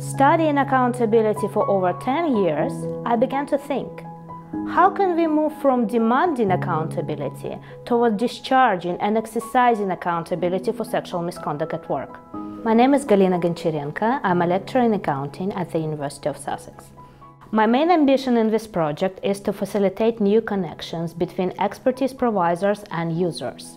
Studying accountability for over 10 years, I began to think how can we move from demanding accountability toward discharging and exercising accountability for sexual misconduct at work? My name is Galina Goncharenko. I'm a lecturer in accounting at the University of Sussex. My main ambition in this project is to facilitate new connections between expertise providers and users.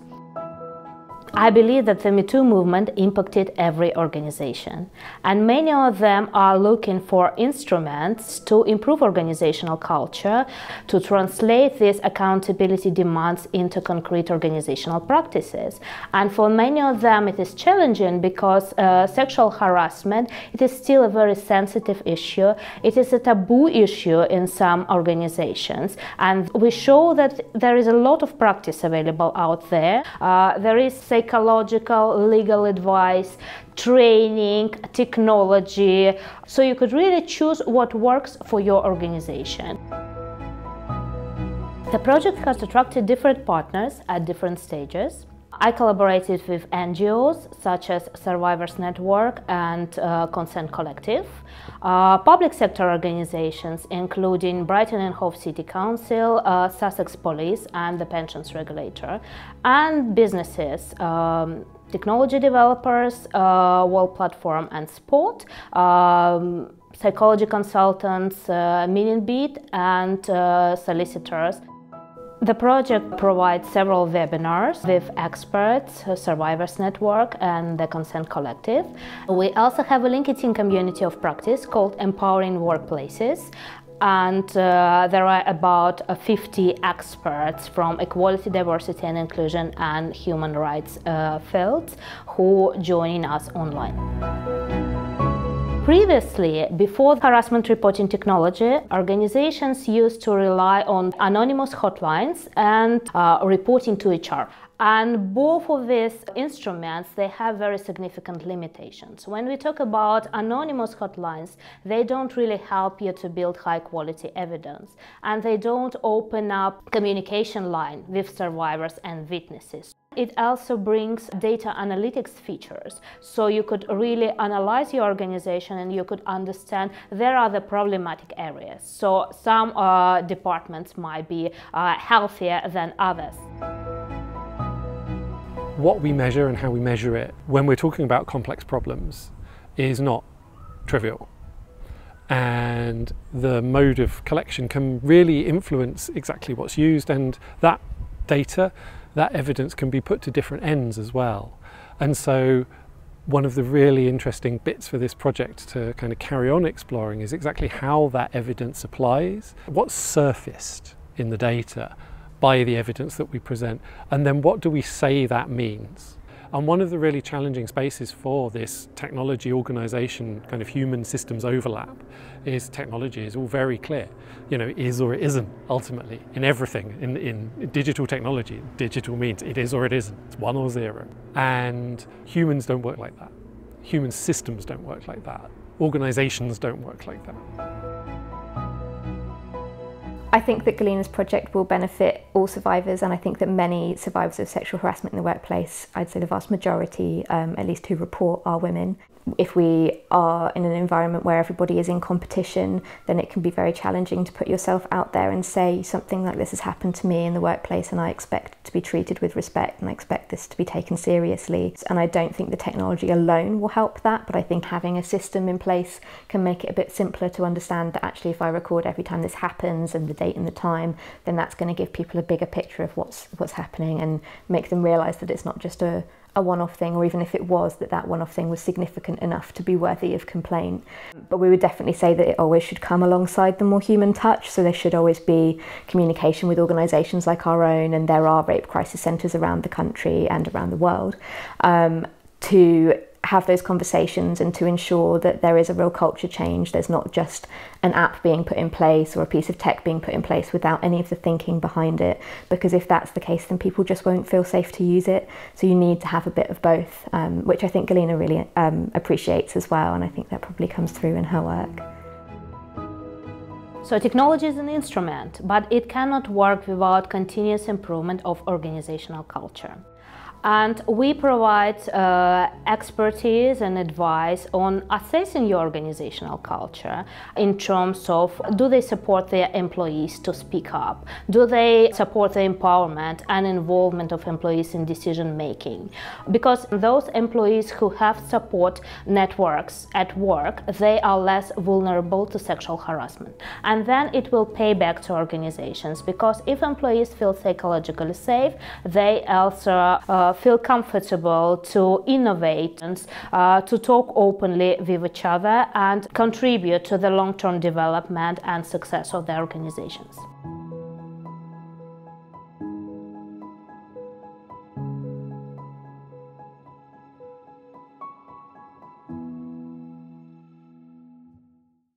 I believe that the Me Too movement impacted every organization, and many of them are looking for instruments to improve organizational culture, to translate these accountability demands into concrete organizational practices. And for many of them, it is challenging because uh, sexual harassment it is still a very sensitive issue. It is a taboo issue in some organizations, and we show that there is a lot of practice available out there. Uh, there is psychological, legal advice, training, technology. So you could really choose what works for your organization. The project has attracted different partners at different stages. I collaborated with NGOs such as Survivors Network and uh, Consent Collective, uh, public sector organizations including Brighton and Hove City Council, uh, Sussex Police and the Pensions Regulator, and businesses, um, technology developers, uh, Vault Platform and Spot, um, psychology consultants, uh, Beat, and uh, solicitors. The project provides several webinars with experts, Survivors Network and the Consent Collective. We also have a LinkedIn community of practice called Empowering Workplaces and uh, there are about uh, 50 experts from equality, diversity and inclusion and human rights uh, fields who join us online. Previously, before harassment reporting technology, organizations used to rely on anonymous hotlines and uh, reporting to HR. And both of these instruments, they have very significant limitations. When we talk about anonymous hotlines, they don't really help you to build high quality evidence. And they don't open up communication line with survivors and witnesses. It also brings data analytics features. So you could really analyze your organization and you could understand where are the problematic areas. So some uh, departments might be uh, healthier than others. What we measure and how we measure it when we're talking about complex problems is not trivial. And the mode of collection can really influence exactly what's used and that data that evidence can be put to different ends as well. And so one of the really interesting bits for this project to kind of carry on exploring is exactly how that evidence applies, what's surfaced in the data by the evidence that we present, and then what do we say that means. And one of the really challenging spaces for this technology organization kind of human systems overlap is technology is all very clear. You know, is or it isn't ultimately in everything. In, in digital technology, digital means it is or it isn't. It's one or zero. And humans don't work like that. Human systems don't work like that. Organizations don't work like that. I think that Galina's project will benefit all survivors, and I think that many survivors of sexual harassment in the workplace, I'd say the vast majority, um, at least who report, are women if we are in an environment where everybody is in competition, then it can be very challenging to put yourself out there and say something like this has happened to me in the workplace and I expect to be treated with respect and I expect this to be taken seriously. And I don't think the technology alone will help that, but I think having a system in place can make it a bit simpler to understand that actually if I record every time this happens and the date and the time, then that's going to give people a bigger picture of what's what's happening and make them realize that it's not just a a one-off thing or even if it was that that one-off thing was significant enough to be worthy of complaint. But we would definitely say that it always should come alongside the more human touch. So there should always be communication with organisations like our own and there are rape crisis centres around the country and around the world um, to have those conversations and to ensure that there is a real culture change. There's not just an app being put in place or a piece of tech being put in place without any of the thinking behind it. Because if that's the case, then people just won't feel safe to use it. So you need to have a bit of both, um, which I think Galina really um, appreciates as well. And I think that probably comes through in her work. So technology is an instrument, but it cannot work without continuous improvement of organizational culture. And we provide uh, expertise and advice on assessing your organizational culture in terms of do they support their employees to speak up? Do they support the empowerment and involvement of employees in decision making? Because those employees who have support networks at work, they are less vulnerable to sexual harassment. And then it will pay back to organizations because if employees feel psychologically safe, they also uh, feel comfortable to innovate and uh, to talk openly with each other and contribute to the long term development and success of their organizations.